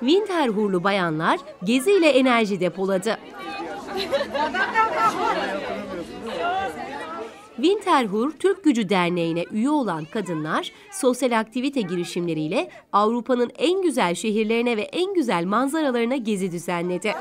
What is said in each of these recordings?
Winterhurlu bayanlar geziyle enerji depoladı. Winterhur Türk Gücü Derneği'ne üye olan kadınlar sosyal aktivite girişimleriyle Avrupa'nın en güzel şehirlerine ve en güzel manzaralarına gezi düzenledi.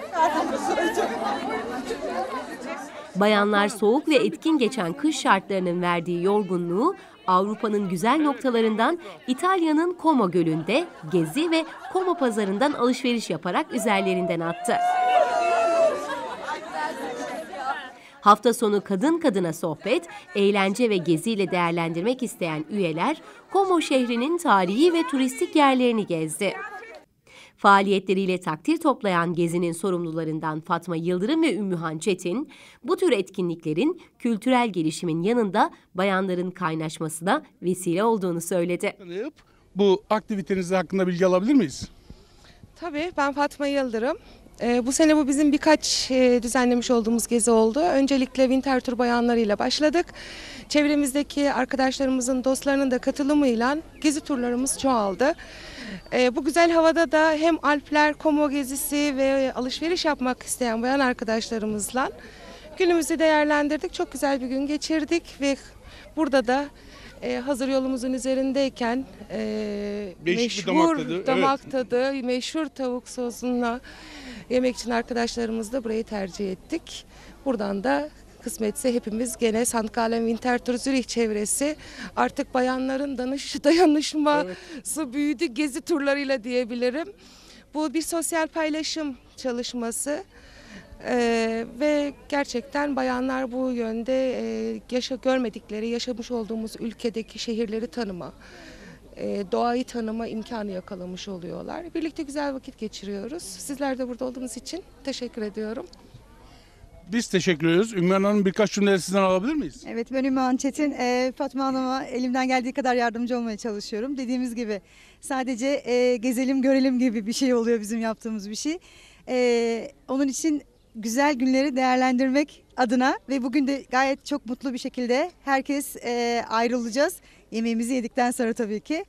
Bayanlar soğuk ve etkin geçen kış şartlarının verdiği yorgunluğu Avrupa'nın güzel noktalarından İtalya'nın Como Gölü'nde gezi ve Como pazarından alışveriş yaparak üzerlerinden attı. Hafta sonu kadın kadına sohbet, eğlence ve geziyle değerlendirmek isteyen üyeler Como şehrinin tarihi ve turistik yerlerini gezdi. Faaliyetleriyle takdir toplayan gezinin sorumlularından Fatma Yıldırım ve Ümmühan Çetin, bu tür etkinliklerin kültürel gelişimin yanında bayanların kaynaşmasına vesile olduğunu söyledi. bu aktivitenizde hakkında bilgi alabilir miyiz? Tabii ben Fatma Yıldırım. Ee, bu sene bu bizim birkaç e, düzenlemiş olduğumuz gezi oldu. Öncelikle Winter Tur bayanlarıyla başladık. Çevremizdeki arkadaşlarımızın, dostlarının da katılımıyla gezi turlarımız çoğaldı. Ee, bu güzel havada da hem Alpler, Como gezisi ve alışveriş yapmak isteyen bayan arkadaşlarımızla günümüzü değerlendirdik. Çok güzel bir gün geçirdik ve burada da e, hazır yolumuzun üzerindeyken e, Değişik bir meşhur damak tadı, damak tadı, meşhur tavuk sosunla yemek için arkadaşlarımız da burayı tercih ettik. Buradan da kısmetse hepimiz gene Sandkalen Winterthur Zürich çevresi artık bayanların danış dayanışması büyüdü gezi turlarıyla diyebilirim. Bu bir sosyal paylaşım çalışması. Ee, ve gerçekten bayanlar bu yönde e, yaşa görmedikleri, yaşamış olduğumuz ülkedeki şehirleri tanıma, doğayı tanıma imkanı yakalamış oluyorlar. Birlikte güzel vakit geçiriyoruz. Sizler de burada olduğunuz için teşekkür ediyorum. Biz teşekkür ediyoruz. Ümmühan Hanım birkaç cümle sizden alabilir miyiz? Evet ben Ümmühan Çetin. Ee, Fatma Hanım'a elimden geldiği kadar yardımcı olmaya çalışıyorum. Dediğimiz gibi sadece e, gezelim görelim gibi bir şey oluyor bizim yaptığımız bir şey. Ee, onun için güzel günleri değerlendirmek adına ve bugün de gayet çok mutlu bir şekilde herkes ayrılacağız. Yemeğimizi yedikten sonra tabii ki.